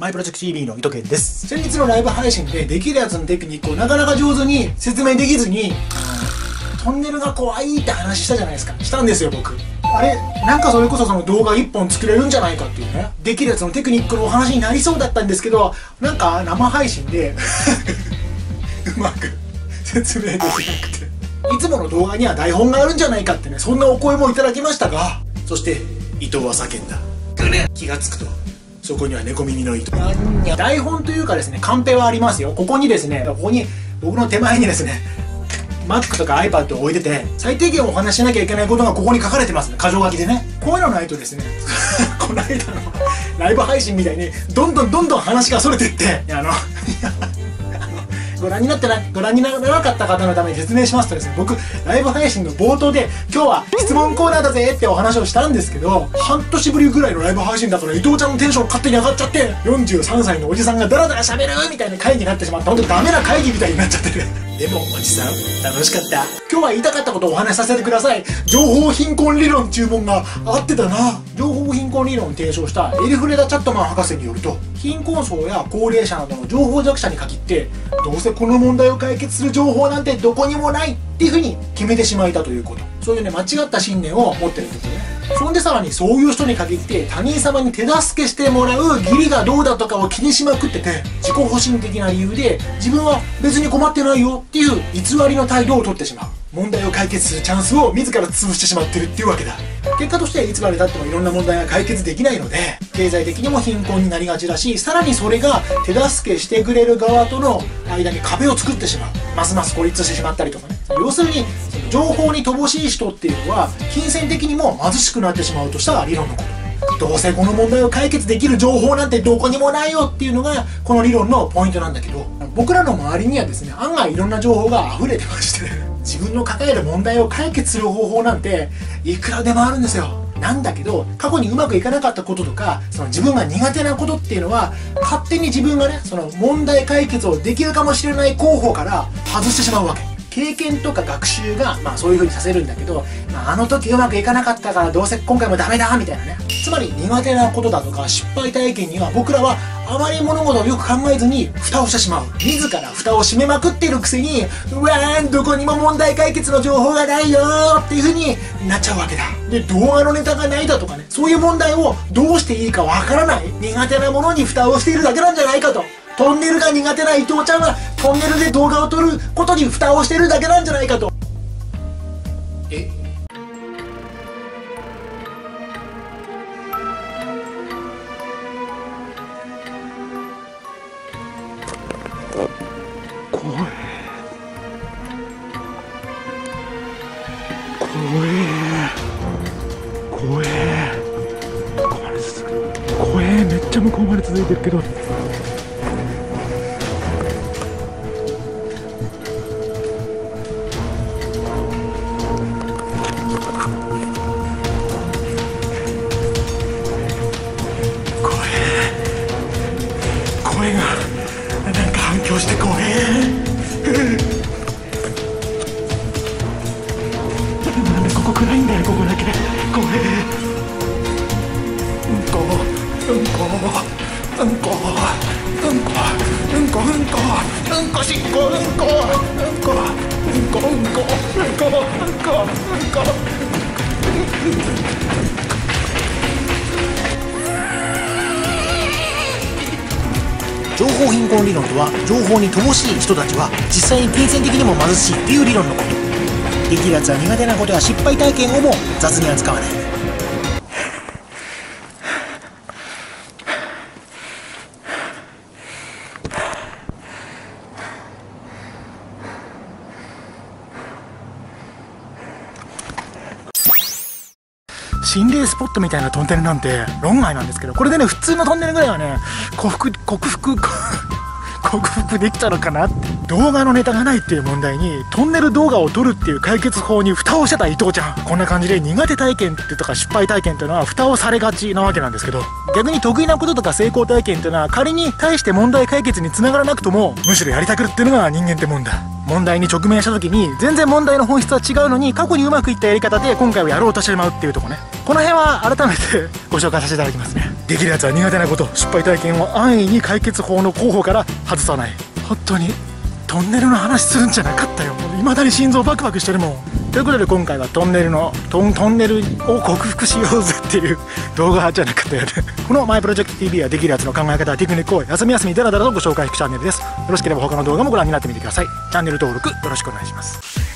マイプロジェクト TV の伊藤健です。先日のライブ配信でできるやつのテクニックをなかなか上手に説明できずに、トンネルが怖いって話したじゃないですか。したんですよ、僕。あれ、なんかそれこそその動画1本作れるんじゃないかっていうね。できるやつのテクニックのお話になりそうだったんですけど、なんか生配信で、うまく説明できなくて。いつもの動画には台本があるんじゃないかってね、そんなお声もいただきましたが、そして、伊藤は叫んだ。気がつくと、そこには猫耳の糸。台本というかですね、カンペはありますよ。ここにですね、ここに、僕の手前にですね、Mac とか iPad を置いてて、最低限お話しなきゃいけないことがここに書かれてますね。箇条書きでね。こういうのないとですね、この間のライブ配信みたいに、どんどんどんどん話が逸れてって、あの、ご覧になってな、ご覧にならなかった方のために説明しますとですね、僕、ライブ配信の冒頭で、今日は質問コーナーだぜってお話をしたんですけど、半年ぶりぐらいのライブ配信だから伊藤ちゃんのテンション勝手に上がっちゃって、43歳のおじさんがダラダラ喋るみたいな会議になってしまった。ほんとダメな会議みたいになっちゃってる。でも、おじさん、楽しかった。今日は言いたかったことをお話しさせてください。情報貧困理論注文が合ってたな。情報貧困理論を提唱したエリフレダ・チャットマン博士によると、貧困層や高齢者などの情報弱者に限って、どうせこの問題を解決する情報なんてどこにもないっていうふうに決めてしまいたということ。そういうね、間違った信念を持ってるんですよね。そんでさらにそういう人に限って他人様に手助けしてもらう義理がどうだとかを気にしまくってて自己保身的な理由で自分は別に困ってないよっていう偽りの態度をとってしまう。問題を解決するチャンスを自ら潰してしまってるっていうわけだ。結果としていつまでたってもいろんな問題が解決できないので経済的にも貧困になりがちだしさらにそれが手助けしてくれる側との間に壁を作ってしまう。ますます孤立してしまったりとかね。要するに情報に乏しい人っていうのは金銭的にも貧しくなってしまうとした理論のこと。どうせこの問題を解決できる情報なんてどこにもないよっていうのがこの理論のポイントなんだけど僕らの周りにはですね案外いろんな情報が溢れてまして自分の抱える問題を解決する方法なんていくらでもあるんですよ。なんだけど過去にうまくいかなかったこととかその自分が苦手なことっていうのは勝手に自分がねその問題解決をできるかもしれない候補から外してしまうわけ。経験とか学習が、まあそういう風にさせるんだけど、まあ、あの時うまくいかなかったからどうせ今回もダメだみたいなね。つまり苦手なことだとか失敗体験には僕らはあまり物事をよく考えずに蓋をしてしまう。自ら蓋を閉めまくってるくせに、うわーん、どこにも問題解決の情報がないよーっていう風になっちゃうわけだ。で、動画のネタがないだとかね、そういう問題をどうしていいかわからない。苦手なものに蓋をしているだけなんじゃないかと。トンネルが苦手な伊藤ちゃんはトンネルで動画を撮ることに蓋をしてるだけなんじゃないかと。え？怖え怖え怖え怖えめっちゃ向こうまで続い。てるけどなんでここ暗いんだよここだけ怖えうん。こうん。こうん。こうん。こうん。こうん。こうん。こしっこうん。こうん。こうん。こうん。こうん。こうん。こうん。こうん。こ情報貧困理論とは情報に乏しい人たちは実際に金銭的にも貧しいっていう理論のこと。できるやつは苦手なことや失敗体験をも雑に扱わない。心霊スポットみたいなトンネルなんて論外なんですけどこれでね普通のトンネルぐらいはね克服克服 克服できたのかなって動画のネタがないっていう問題にトンネル動画を撮るっていう解決法に蓋をしてた伊藤ちゃん。こんな感じで苦手体験ってとか失敗体験っていうのは蓋をされがちなわけなんですけど逆に得意なこととか成功体験っていうのは仮に対して問題解決につながらなくともむしろやりたくるっていうのが人間ってもんだ。問題に直面した時に全然問題の本質は違うのに過去にうまくいったやり方で今回はやろうとしてしまうっていうとこね。この辺は改めてご紹介させていただきます。ねできるやつは苦手なこと失敗体験を安易に解決法の候補から外さない。本当にトンネルの話するんじゃなかったよ。未だに心臓バクバクしてるもん。ということで今回はトンネルのトンネルを克服しようぜっていう動画じゃなかったよね。このマイプロジェクト TV はできるやつの考え方テクニックを休み休みダラダラとご紹介をいくチャンネルです。よろしければ他の動画もご覧になってみてください。チャンネル登録よろしくお願いします。